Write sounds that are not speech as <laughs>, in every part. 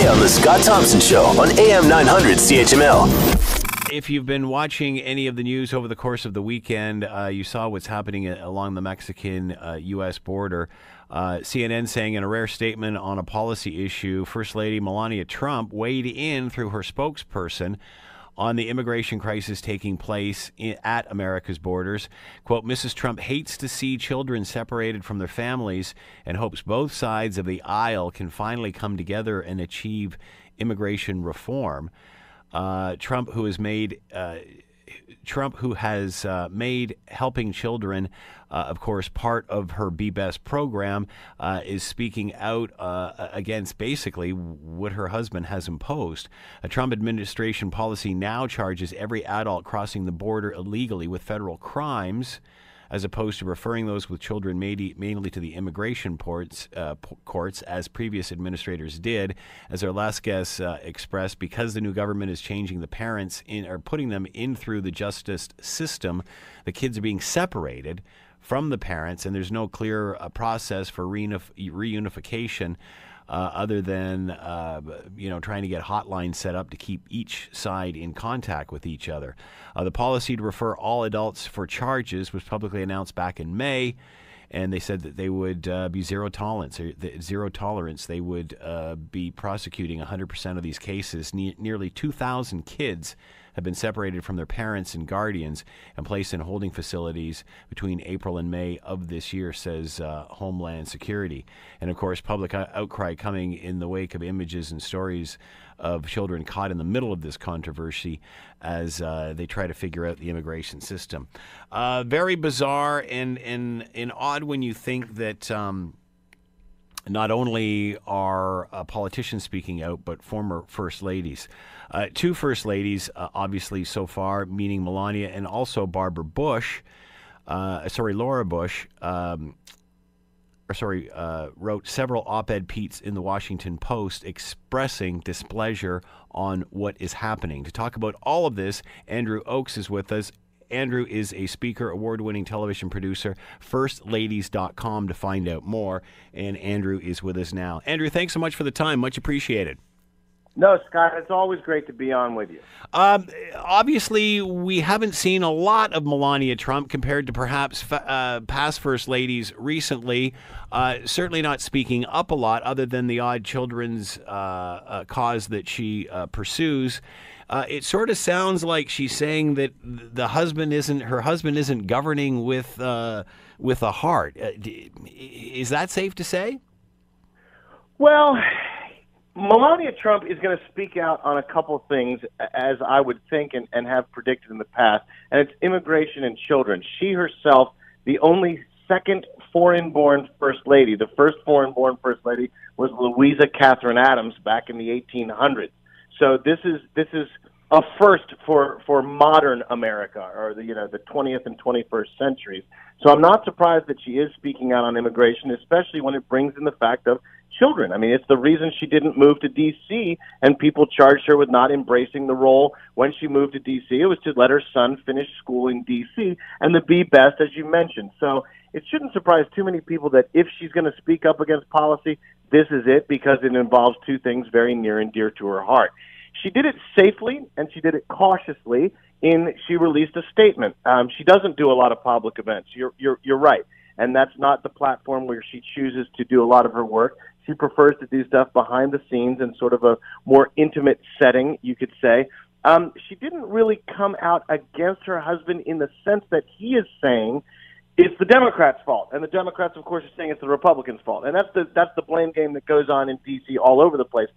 today on The Scott Thompson Show on AM 900 CHML. If you've been watching any of the news over the course of the weekend, uh, you saw what's happening along the Mexican uh, U.S. border. Uh, CNN saying in a rare statement on a policy issue, First Lady Melania Trump weighed in through her spokesperson on the immigration crisis taking place in, at America's borders. Quote, Mrs. Trump hates to see children separated from their families and hopes both sides of the aisle can finally come together and achieve immigration reform. Uh, Trump, who has made uh, Trump, who has uh, made helping children, uh, of course, part of her Be Best program, uh, is speaking out uh, against basically what her husband has imposed. A Trump administration policy now charges every adult crossing the border illegally with federal crimes as opposed to referring those with children mainly to the immigration ports, uh, courts, as previous administrators did. As our last guest uh, expressed, because the new government is changing the parents in or putting them in through the justice system, the kids are being separated from the parents, and there's no clear uh, process for reunif- reunification uh, other than uh, you know trying to get hotlines set up to keep each side in contact with each other. Uh, the policy to refer all adults for charges was publicly announced back in May. And they said that they would uh, be zero tolerance, zero tolerance. They would uh, be prosecuting 100% of these cases. Ne- nearly 2,000 kids have been separated from their parents and guardians and placed in holding facilities between April and May of this year, says uh, Homeland Security. And of course, public outcry coming in the wake of images and stories of children caught in the middle of this controversy as uh, they try to figure out the immigration system. Uh, very bizarre and, and, and odd when you think that. Um, not only are uh, politicians speaking out, but former first ladies. Uh, two first ladies, uh, obviously, so far, meaning Melania and also Barbara Bush, uh, sorry, Laura Bush, um, or sorry, uh, wrote several op ed pieces in the Washington Post expressing displeasure on what is happening. To talk about all of this, Andrew Och is with us. Andrew is a speaker, award winning television producer, firstladies.com to find out more. And Andrew is with us now. Andrew, thanks so much for the time. Much appreciated. No, Scott, it's always great to be on with you. Um, obviously, we haven't seen a lot of Melania Trump compared to perhaps uh, past first ladies recently. Uh, certainly not speaking up a lot, other than the odd children's uh, uh cause that she uh, pursues. Uh, it sort of sounds like she's saying that the husband isn't her husband isn't governing with with a heart. is that safe to say? Well, Melania Trump is going to speak out on a couple things, as I would think and, and have predicted in the past, and it's immigration and children. She herself, the only second foreign born first lady, the first foreign born first lady was Louisa Catherine Adams back in the 1800s. So this is this is a first for for modern America or the you know the 20th and 21st centuries. So I'm not surprised that she is speaking out on immigration, especially when it brings in the fact of children. I mean, it's the reason she didn't move to D.C. and people charged her with not embracing the role when she moved to D.C. It was to let her son finish school in D.C. and to be best, as you mentioned. So it shouldn't surprise too many people that if she's going to speak up against policy, this is it because it involves two things very near and dear to her heart. She did it safely and she did it cautiously. In she released a statement. Um, she doesn't do a lot of public events. You're you're you're right, and that's not the platform where she chooses to do a lot of her work. She prefers to do stuff behind the scenes in sort of a more intimate setting, you could say. Um, she didn't really come out against her husband in the sense that he is saying it's the Democrats' fault, and the Democrats, of course, are saying it's the Republicans' fault, and that's the that's the blame game that goes on in D.C. all over the place.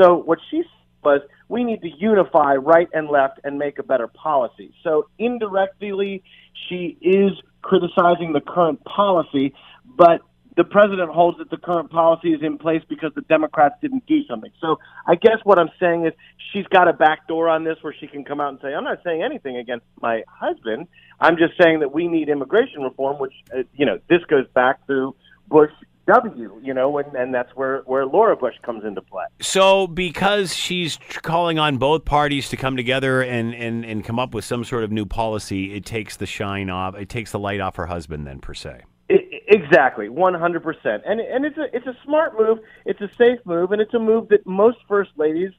So what she was, we need to unify right and left and make a better policy. So indirectly, she is criticizing the current policy, but the president holds that the current policy is in place because the Democrats didn't do something. So I guess what I'm saying is she's got a back door on this where she can come out and say, I'm not saying anything against my husband. I'm just saying that we need immigration reform, which, uh, you know, this goes back to Bush W, you know, and, and that's where, where Laura Bush comes into play. So, because she's calling on both parties to come together and, and, and come up with some sort of new policy, it takes the shine off, it takes the light off her husband, then, per se. It, Exactly, one hundred percent, and and it's a it's a smart move, it's a safe move, and it's a move that most first ladies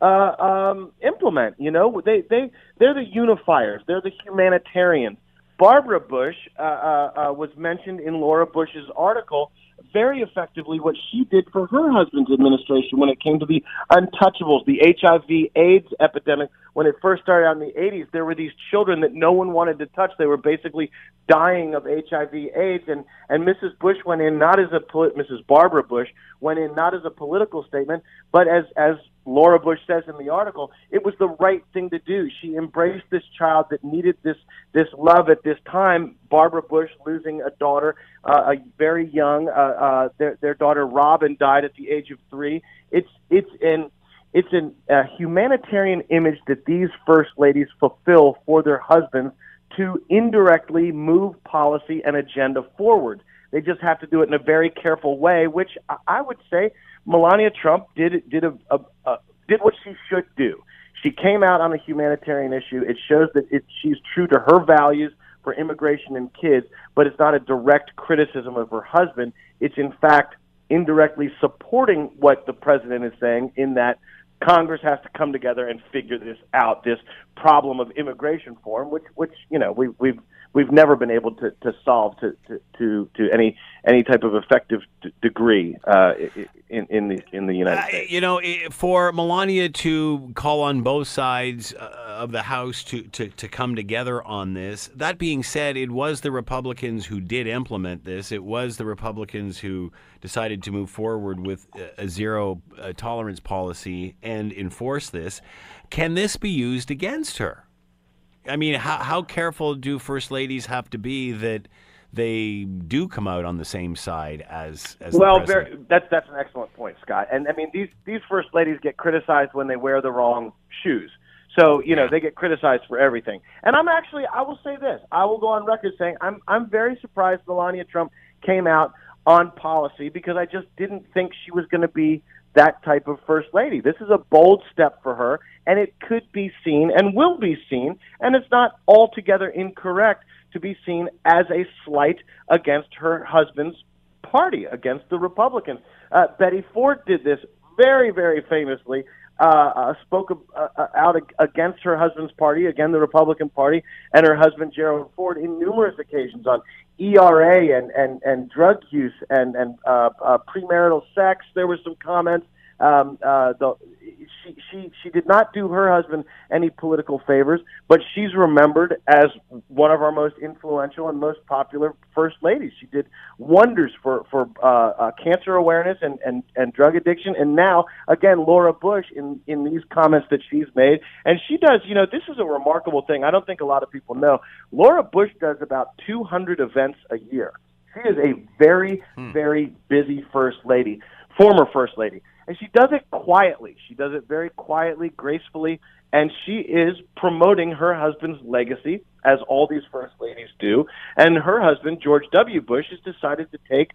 uh, um, implement. You know, they they they're the unifiers, they're the humanitarians. Barbara Bush uh, uh, uh, was mentioned in Laura Bush's article very effectively what she did for her husband's administration when it came to the untouchables, the HIV AIDS epidemic. When it first started out in the 80s, there were these children that no one wanted to touch. They were basically dying of HIV AIDS, and and Mrs. Bush went in not as a Mrs. Barbara Bush went in not as a political statement, but as as Laura Bush says in the article, it was the right thing to do. She embraced this child that needed this this love at this time. Barbara Bush losing a daughter, uh, a very young. Uh, uh, their their daughter Robin died at the age of three. It's it's an it's an, a humanitarian image that these first ladies fulfill for their husbands to indirectly move policy and agenda forward. They just have to do it in a very careful way, which I would say Melania Trump did did a, a, a did what she should do. She came out on a humanitarian issue. It shows that it, she's true to her values for immigration and kids, but it's not a direct criticism of her husband. It's in fact indirectly supporting what the president is saying in that Congress has to come together and figure this out, this problem of immigration reform, which, which you know, we, we've we've never been able to, to solve to, to, to, to any any type of effective d- degree uh, in in the in the United States. Uh, you know, for Melania to call on both sides uh, of the House to, to to come together on this. That being said, it was the Republicans who did implement this. It was the Republicans who decided to move forward with a zero uh, tolerance policy and enforce this. Can this be used against her? I mean, how how careful do first ladies have to be that they do come out on the same side as as well? Very, that's that's an excellent point, Scott. And I mean, these these first ladies get criticized when they wear the wrong shoes. So you know they get criticized for everything. And I'm actually, I will say this: I will go on record saying I'm I'm very surprised Melania Trump came out on policy because I just didn't think she was going to be that type of first lady. This is a bold step for her, and it could be seen and will be seen, and it's not altogether incorrect to be seen as a slight against her husband's party, against the Republicans. Uh, Betty Ford did this very, very famously. Uh, uh, spoke uh, uh out against her husband's party, again the Republican Party, and her husband Gerald Ford in numerous occasions on ERA and and and drug use and and uh, uh, premarital sex. There were some comments. Um, uh, the, she she she did not do her husband any political favors, but she's remembered as one of our most influential and most popular first ladies. She did wonders for for uh, uh, cancer awareness and, and and drug addiction, and now again Laura Bush in in these comments that she's made, and she does. You know, this is a remarkable thing. I don't think a lot of people know. Laura Bush does about 200 events a year. She is a very hmm. very busy first lady, former first lady and she does it quietly. She does it very quietly, gracefully, and she is promoting her husband's legacy, as all these first ladies do. And her husband, George W. Bush, has decided to take,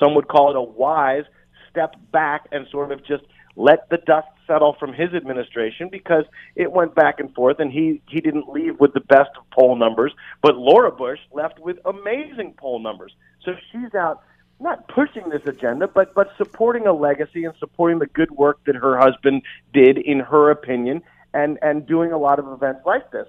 some would call it a wise step back and sort of just let the dust settle from his administration because it went back and forth and he he didn't leave with the best of poll numbers but Laura Bush left with amazing poll numbers so she's out not pushing this agenda, but but supporting a legacy and supporting the good work that her husband did, in her opinion, and and doing a lot of events like this.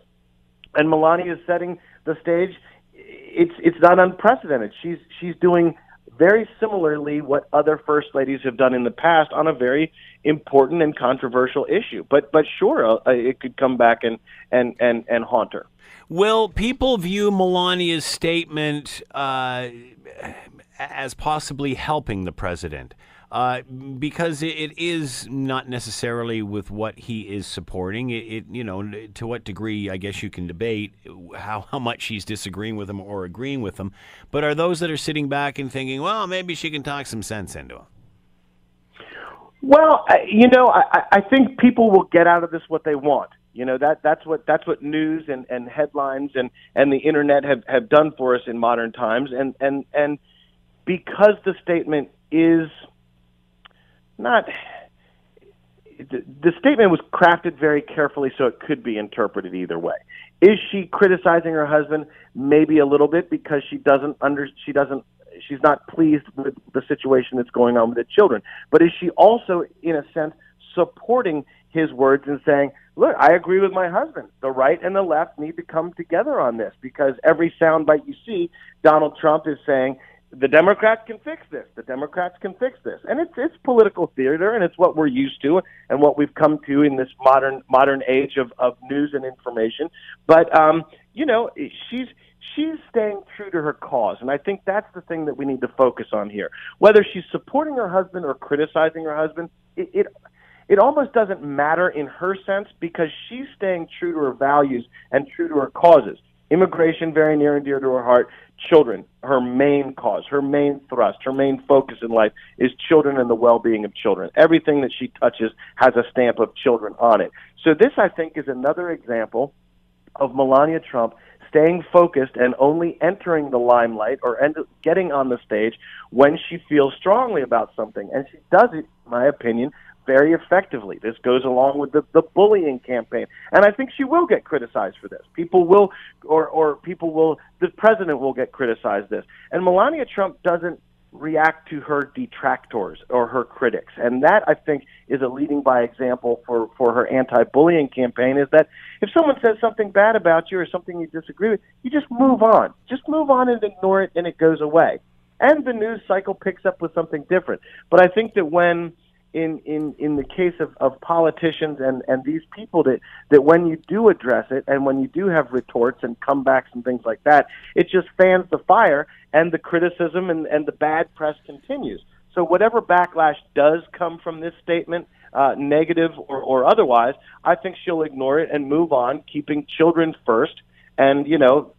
And Melania is setting the stage. It's it's not unprecedented. She's she's doing very similarly what other first ladies have done in the past on a very important and controversial issue. But but sure, uh, it could come back and and and and haunt her. Will people view Melania's statement uh, as possibly helping the president. Uh, because it is not necessarily with what he is supporting. It, it, you know, to what degree, I guess you can debate how, how much he's disagreeing with him or agreeing with him. But are those that are sitting back and thinking, well, maybe she can talk some sense into him? Well, you know, I, I think people will get out of this what they want. You know that that's what that's what news and, and headlines and, and the internet have, have done for us in modern times. And and and because the statement is not the statement was crafted very carefully so it could be interpreted either way. Is she criticizing her husband? Maybe a little bit because she doesn't under she doesn't she's not pleased with the situation that's going on with the children. But is she also, in a sense, supporting his words and saying, "Look, I agree with my husband. The right and the left need to come together on this because every soundbite you see, Donald Trump is saying." The Democrats can fix this. The Democrats can fix this, and it's it's political theater, and it's what we're used to, and what we've come to in this modern modern age of, of news and information. But um, you know, she's she's staying true to her cause. And I think that's the thing that we need to focus on here. Whether she's supporting her husband or criticizing her husband, it, it it almost doesn't matter in her sense because she's staying true to her values and true to her causes. Immigration, very near and dear to her heart. Children, her main cause, her main thrust, her main focus in life is children and the well being of children. Everything that she touches has a stamp of children on it. So, this, I think, is another example of Melania Trump staying focused and only entering the limelight or end, getting on the stage when she feels strongly about something. And she does it, in my opinion, very effectively. This goes along with the, the bullying campaign. And I think she will get criticized for this. People will, or, or people will, the president will get criticized this. And Melania Trump doesn't react to her detractors or her critics. And that, I think, is a leading by example for, for her anti bullying campaign is that if someone says something bad about you or something you disagree with, you just move on. Just move on and ignore it, and it goes away. And the news cycle picks up with something different. But I think that when in in in the case of of politicians and and these people that that when you do address it and when you do have retorts and comebacks and things like that it just fans the fire and the criticism and and the bad press continues. So whatever backlash does come from this statement uh, negative or, or otherwise i think she'll ignore it and move on keeping children first. And you know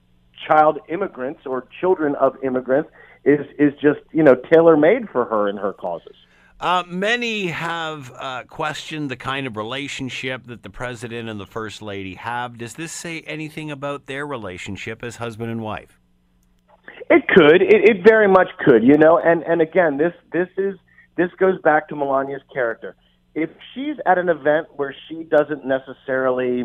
child immigrants or children of immigrants is is just you know tailor made for her and her causes uh, many have uh, questioned the kind of relationship that the president and the first lady have. Does this say anything about their relationship as husband and wife? It could. It, it very much could. You know, and and again, this this is this goes back to Melania's character. If she's at an event where she doesn't necessarily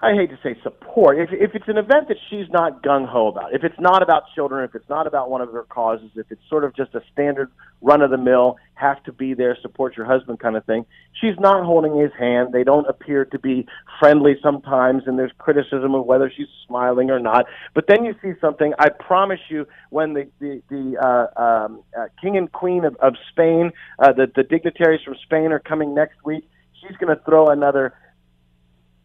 I hate to say support. If, if it's an event that she's not gung ho about, if it's not about children, if it's not about one of her causes, if it's sort of just a standard run of the mill, have to be there, support your husband kind of thing, she's not holding his hand. They don't appear to be friendly sometimes, and there's criticism of whether she's smiling or not. But then you see something. I promise you, when the the, the uh, um, uh, king and queen of, of Spain, uh, the the dignitaries from Spain are coming next week. She's going to throw another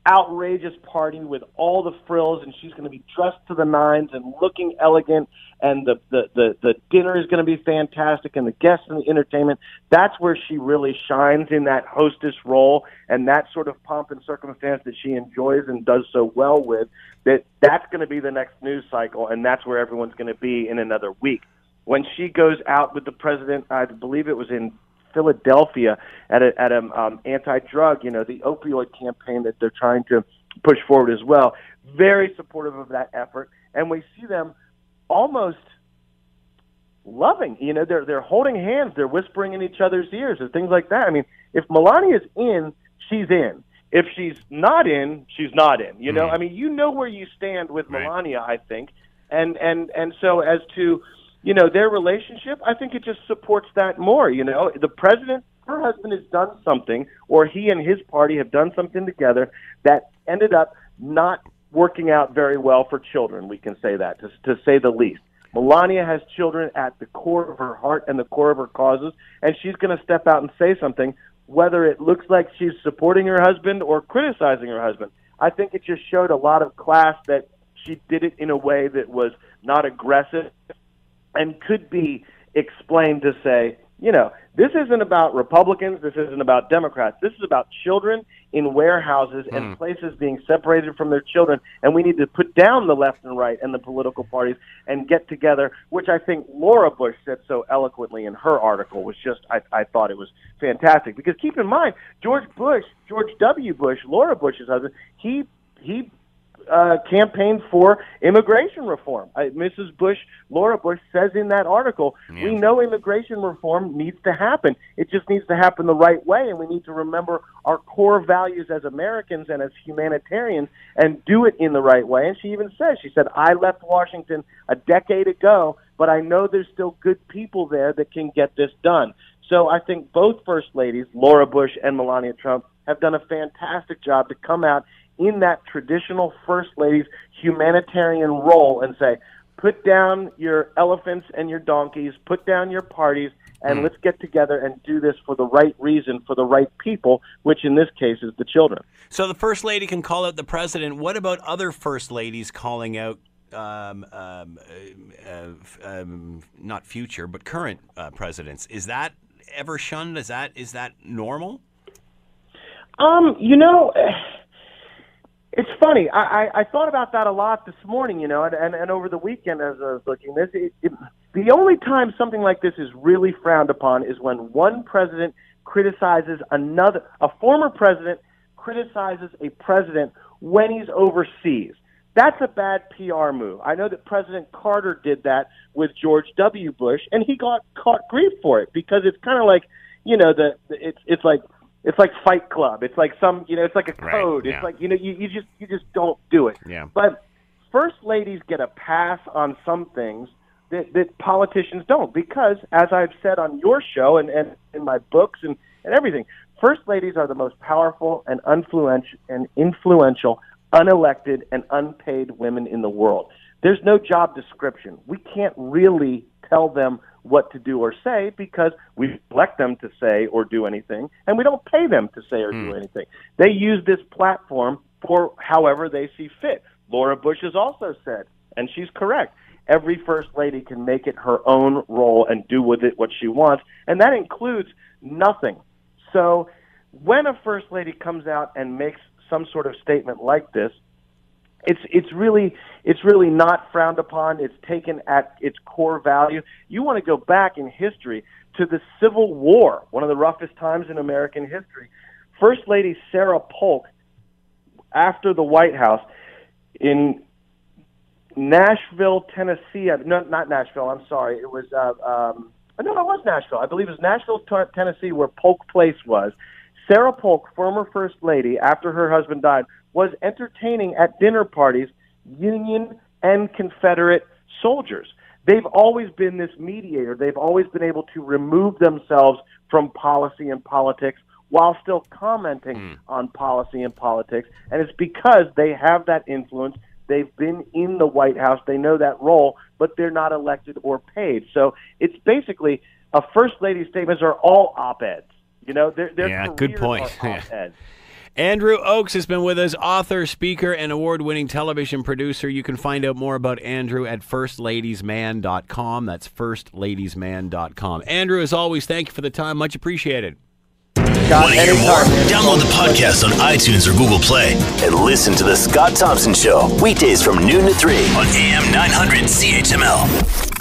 outrageous party with all the frills and she's going to be dressed to the nines and looking elegant and the the the, the dinner is going to be fantastic and the guests and the entertainment. That's where she really shines in that hostess role and that sort of pomp and circumstance that she enjoys and does so well with that that's going to be the next news cycle and that's where everyone's going to be in another week. When she goes out with the president i believe it was in Philadelphia at a at a um, anti-drug, you know, the opioid campaign that they're trying to push forward as well. Very supportive of that effort, and we see them almost loving. You know, they're they're holding hands, they're whispering in each other's ears, and things like that. I mean, if Melania's in, she's in. If she's not in, she's not in. You know, mm-hmm. I mean, you know where you stand with right. Melania, I think, and and and so as to you know, their relationship, I think it just supports that more. You know, the president, her husband has done something, or he and his party have done something together that ended up not working out very well for children. We can say that, to, to say the least. Melania has children at the core of her heart and the core of her causes, and she's going to step out and say something, whether it looks like she's supporting her husband or criticizing her husband. I think it just showed a lot of class that she did it in a way that was not aggressive and could be explained to say, you know, this isn't about Republicans, this isn't about Democrats. This is about children in warehouses mm. and hmm. places being separated from their children, and we need to put down the left and right and the political parties and get together, which I think Laura Bush said so eloquently in her article was just I, I thought it was fantastic. Because keep in mind, George Bush, George W. Bush, Laura Bush's husband, he he uh, campaigned for immigration reform. Uh, Mrs. Bush, Laura Bush says in that article, yeah. we know immigration reform needs to happen. It just needs to happen the right way, and we need to remember our core values as Americans and as humanitarians and do it in the right way. And she even says, she said, I left Washington a decade ago, but but I know there's still good people there that can get this done. So I think both first ladies, Laura Bush and Melania Trump, have done a fantastic job to come out in that traditional first lady's humanitarian role and say, put down your elephants and your donkeys, put down your parties, and mm. let's get together and do this for the right reason, for the right people, which in this case is the children. So the first lady can call out the president. What about other first ladies calling out? Um, um, uh, um, not future, but current uh, presidents. Is that ever shunned? Is that is that normal? Um, you know, it's funny. I, I, I thought about that a lot this morning, you know, and, and, and over the weekend as I was looking this. It, it, the only time something like this is really frowned upon is when one president criticizes another, a former president criticizes a president when he's overseas. That's a bad PR move. I know that President Carter did that with George W. Bush, and he got caught grief for it because it's kind of like, you know, the it's it's like it's like Fight Club. It's like some, you know, it's like a code. Right, yeah. It's like you know, you, you just you just don't do it. Yeah. But first ladies get a pass on some things that, that politicians don't because, as I've said on your show and, and in my books and, and everything, first ladies are the most powerful and influential and influential unelected and unpaid women in the world. There's no job description. We can't really tell them what to do or say because we elect them to say or do anything, and we don't pay them to say or mm. do hmm. anything. They use this platform for however they see fit. Laura Bush has also said, and she's correct, every first lady can make it her own role and do with it what she wants, and that includes nothing. So when a first lady comes out and makes some sort of statement like this, it's it's really it's really not frowned upon. It's taken at its core value. You want to go back in history to the Civil War, one of the roughest times in American history. First Lady Sarah Polk, after the White House, in Nashville, Tennessee. No, not Nashville. I'm sorry. It was uh, um, no, it was Nashville. I believe it was Nashville, Tennessee, where Polk Place was. Sarah Polk, former First Lady, after her husband died, was entertaining at dinner parties Union and Confederate soldiers. They've always been this mediator. They've always been able to remove themselves from policy and politics while still commenting mm. on policy and politics. And it's because they have that influence. They've been in the White House. They know that role, but they're not elected or paid. So it's basically a first lady statements are all op eds. You know, they're, they're yeah, good point. <laughs> Andrew Och has been with us, author, speaker, and award winning television producer. You can find out more about Andrew at firstladiesman.com. That's firstladiesman.com. Andrew, as always, thank you for the time. Much appreciated. Want to hear more? Download the podcast on iTunes or Google Play and listen to The Scott Thompson Show weekdays from noon to 3 on AM 900 CHML.